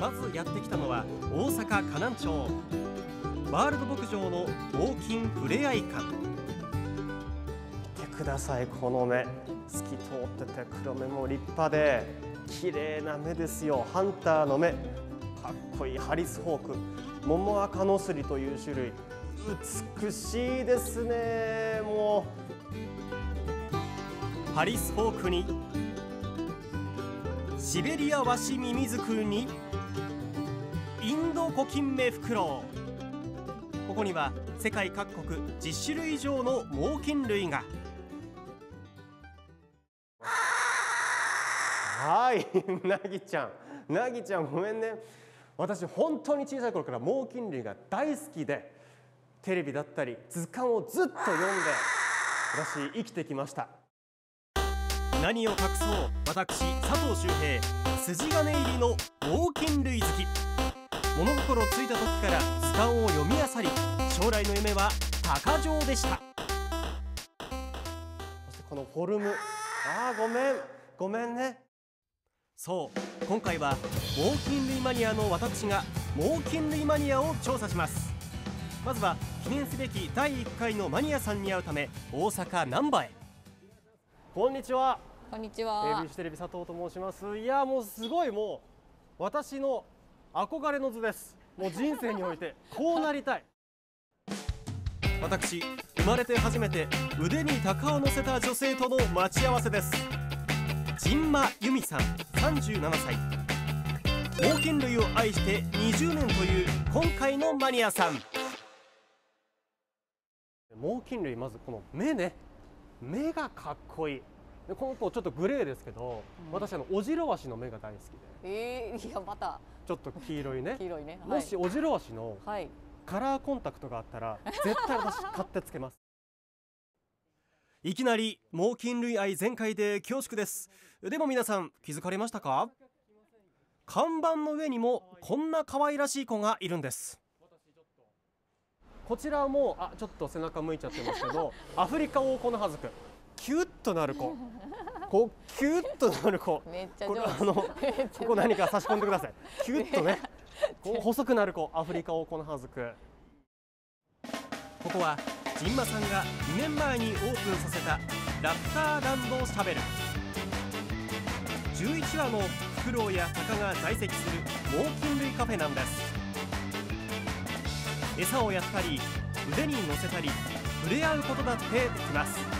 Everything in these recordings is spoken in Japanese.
まずやってきたのは大阪河南町。ワールド牧場の猛禽ふれあい館。見てくださいこの目。透き通ってて黒目も立派で綺麗な目ですよ。ハンターの目。かっこいいハリスホーク。モモアカノスリという種類。美しいですね。もう。ハリスホークに。シベリアワシミミズクにコキンメフクロウ。ここには世界各国10種類以上の猛禽類が。はい。なぎちゃん。なぎちゃんごめんね。私本当に小さい頃から猛禽類が大好きでテレビだったり図鑑をずっと読んで私生きてきました。何を隠そう。私佐藤修平。筋金入りの猛禽類好き物心ついた時から図鑑を読み漁り将来の夢は鷹匠でした。そしてこのフォルム。あー。ごめん。ごめんね。そう。今回は猛禽類マニアの私が猛禽類マニアを調査します。まずは記念すべき第1回のマニアさんに会うため大阪難波へ。こんにちは。こんにちは。ABC テレビ佐藤と申します。いやもうすごいもう私の憧れの図です。もう人生においてこうなりたい。私生まれて初めて腕に鷹を乗せた女性との待ち合わせです。神馬由美さん37歳猛禽類を愛して20年という今回のマニアさん。猛禽類まずこの目ね。目がかっこいいでこの子ちょっとグレーですけど、うん。私あのオジロワシの目が大好きで。えー、いやまた。ちょっと黄色いね。黄色いね。もしオジロワシのはい、はい、カラーコンタクトがあったら絶対私買ってつけます。いきなり猛禽類愛全開で恐縮です。でも皆さん気づかれましたか？看板の上にもこんな可愛らしい子がいるんです。こちらもあちょっと背中向いちゃってますけど アフリカオオコノハズクキュッとなる子。こうキュッとなる子。これあの ここ何か差し込んでください。キュッとね。こう細くなる子。アフリカオオコノハズク。ここはジンマさんが2年前にオープンさせたラプターランドシャベル。11羽のフクロウやタカが在籍する猛禽類カフェなんです。餌をやったり腕に乗せたり触れ合うことだってできます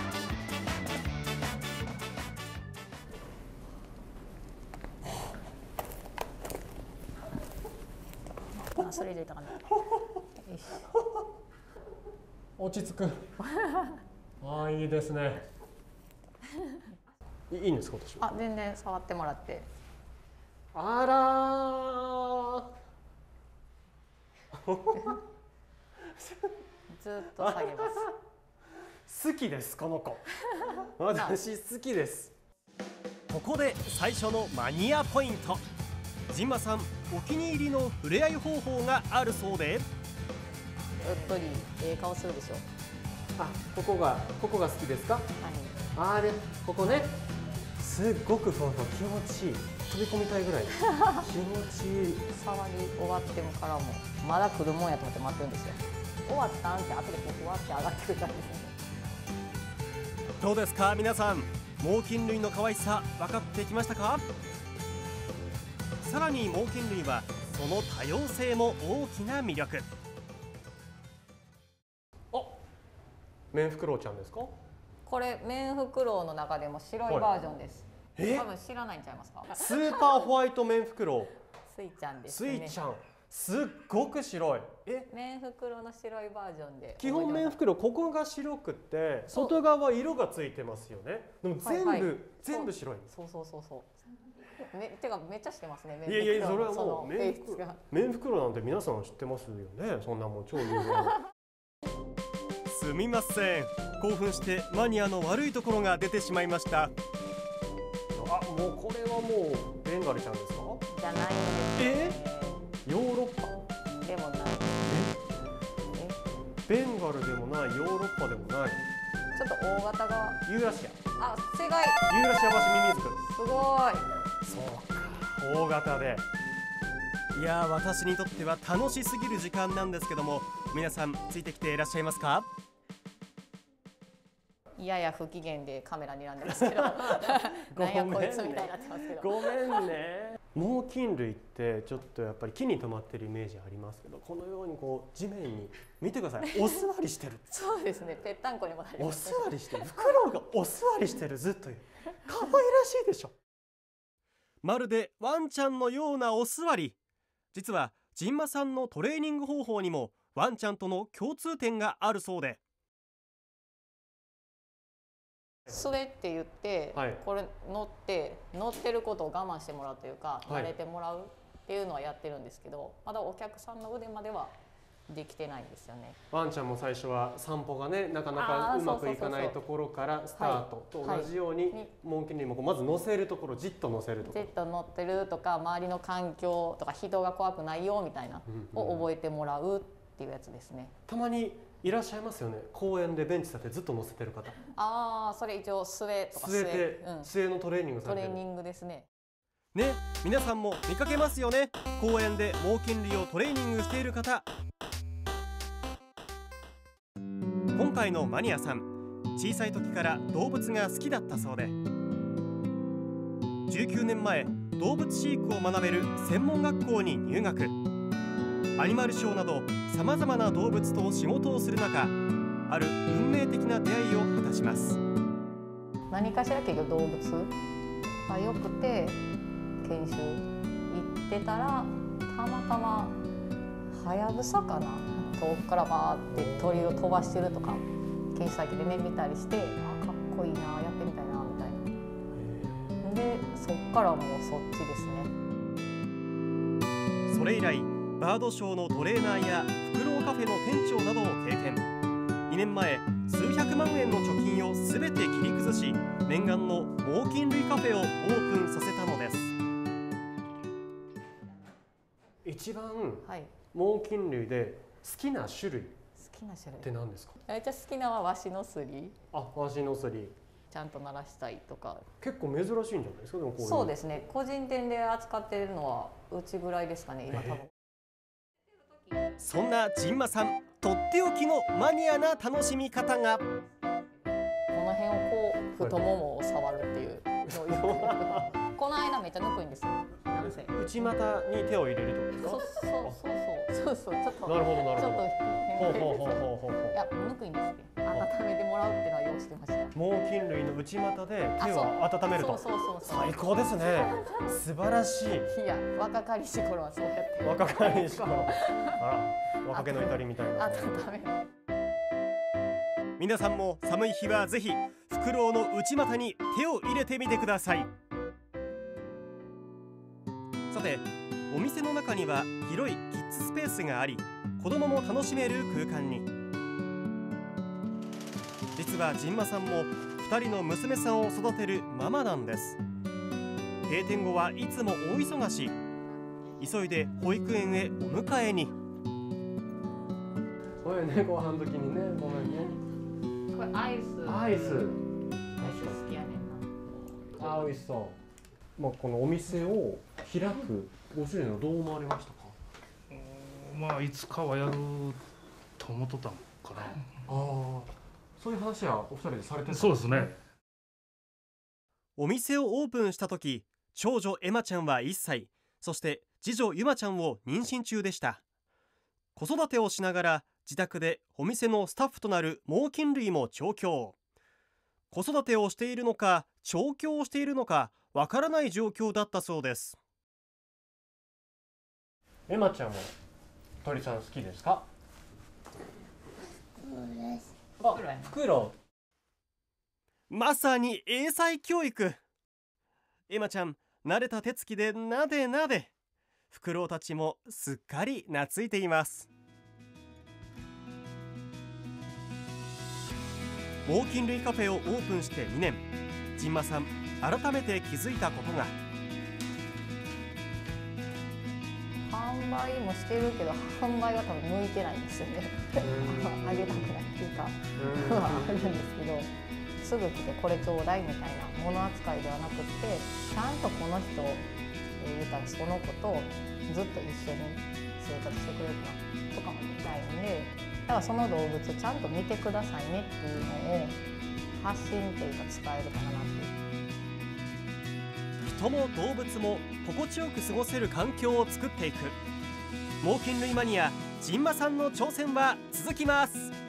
あそれ入れたかな。落ち着く。ああいいですね。いいいんですか私は？あ全然触ってもらって。あら ずっと下げます。好きですこの子。私好きです。ここで最初のマニアポイントジンマさんお気に入りの触れ合い方法があるそうで。うっとりええ顔するでしょ。あここがここが好きですか？はい。あれここね。すっごくふわふわ気持ちいい。飛び込みたいぐらい。気持ちいい。触り終わってもからもまだ来るもんやと思って待ってるんですよ。終わったんって後でこうふわって上がってくる感じですね。どうですか皆さん。猛禽類の可愛さ分かってきましたか？さらに猛禽類はその多様性も大きな魅力。あメンフクロウちゃんですか？これメンフクロウの中でも白いバージョンです、え？多分知らないんちゃいますか？スーパーホワイトメンフクロスイちゃんウですね。スイちゃん。すっごく白い。え？メンフクロウの白いバージョンで基本メンフクロウここが白くって外側色がついてます。よねでも全部、はいはい全部白いそうそうそうそうめてかめっちゃしてますねメンいやいやそれはもうメンフクロウフェイスが。メンフクロウなんて皆さん知ってますよねそんなもん超有名な。すみません興奮してマニアの悪いところが出てしまいました。あもうこれはもうベンガルちゃんですか？じゃないんですヨーロッパ。えでもないえ？ベンガルでもないヨーロッパでもない。ちょっと大型が。ユーラシア。あ正解ユーラシア橋ミミズク。すごいそうか。大型で。いやー私にとっては楽しすぎる時間なんですけども皆さんついてきていらっしゃいますか？やや不機嫌でカメラにらんでますけど。なんやこいつみたいになってますけど。ごめんね。猛禽類ってちょっとやっぱり木に止まってるイメージありますけどこのようにこう地面に見てください。お座りしてる。そうですね。ぺったんこにもなりおます。座りしてる。フクロウがお座りしてる。ずっという。可愛らしいでしょまるでワンちゃんのようなお座り。実はジンマさんのトレーニング方法にもワンちゃんとの共通点があるそうで。それって言って、はい。これ乗って乗ってることを我慢してもらうというか、はい。慣れてもらうっていうのはやってるんですけどまだお客さんの腕まではできてないんですよね。ワンちゃんも最初は散歩がねなかなあかーうまくいかないところからスタートと同じようにはい。ンキン類もまず乗せるところじっと乗せるところ。ジェット乗ってるとか周りの環境とか人が怖くないよみたいなを覚えてもらうっていうやつですね。たまにいらっしゃいますよね。公園でベンチ立ってずっと乗せてる方。ああそれ一応末とか据えてうん、据えのトレーニングされてる。トレーニングですね。ね皆さんも見かけますよね。公園で猛禽類をトレーニングしている方今回のマニアさん。小さい時から動物が好きだったそうで。19年前動物飼育を学べる専門学校に入学。アニマルショーなどさまざまな動物と仕事をする中ある運命的な出会いを果たします。何かしら結局動物？が良くて研修行ってたらたまたまはやぶさかな遠くからバーって鳥を飛ばしてるとか検視先でね見たりしてあかっこいいなやってみたいなみたいな。でそっからもうそっちですね。それ以来バードショーのトレーナーやフクロウカフェの店長などを経験。2年前数百万円の貯金をすべて切り崩し念願の猛禽類カフェをオープンさせたのです。一番はい。猛禽類で好きな種類っ好きな種類。て何ですか？めっちゃ好きなのはワシのすり。あワシノスリちゃんと鳴らしたいとか。結構珍しいんじゃないですか？でもこうそうですね。個人店で扱ってるのはうちぐらいですかね今多分。そんなジンマさんとっておきのマニアな楽しみ方が。この辺をこう太ももを触るっていう この間めっちゃぬくいんですよなんせ内股に手を入れるってことですか？そうそうそうそう。そうちょっと。なるほどなるちょっとほどほうほうほうほうほうほう。いやぬくいんです。けど温めてもらうっていうのは用意してました猛禽類の内股で手を温めると。そう。そうそうそう最高ですね。素晴らしい。いや若かりし頃。はそうやって若かりし頃。あら若気の至りみたいな。温める皆さんも寒い日はぜひフクロウの内股に手を入れてみてくださいさてお店の中には広いキッズスペースがあり子供も楽しめる空間に。実はジンマさんも2人の娘さんを育てるママなんです。閉店後はいつも大忙し。急いで保育園へお迎えに。これねご飯時にねごめんね。これアイス。アイス。アイス好きやねんな。あ美味しそう。まあこのお店を開くご主人はどう思われましたか？まあいつかはやると思っとったんかああそういう話はお二人でされてなそうですね。お店をオープンした時長女エマちゃんは1歳そして次女ユマちゃんを妊娠中でした。子育てをしながら自宅でお店のスタッフとなる猛禽類も調教。子育てをしているのか調教をしているのかわからない状況だったそうですエマちゃんは鳥さん好きですか？あ袋やね袋。まさに英才教育。エマちゃん慣れた手つきでなでなで。フクロウたちもすっかり懐いています。猛禽類カフェをオープンして2年。ジンマさん改めて気づいたことが。販売もしてるけど販売は多分向いてないんですよね。あげたくないっていうかは あるんですけどすぐ来てこれちょうだいみたいなもの扱いではなくってちゃんとこの人えー、言ったらその子とずっと一緒に生活してくれるかとかも見たいんでだからその動物ちゃんと見てくださいねっていうのを発信というか伝えるかなっていう。人も動物も心地よく過ごせる環境を作っていく猛禽類マニア陣馬さんの挑戦は続きます。